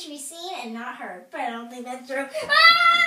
To should be seen and not heard, but I don't think that's true. Ah!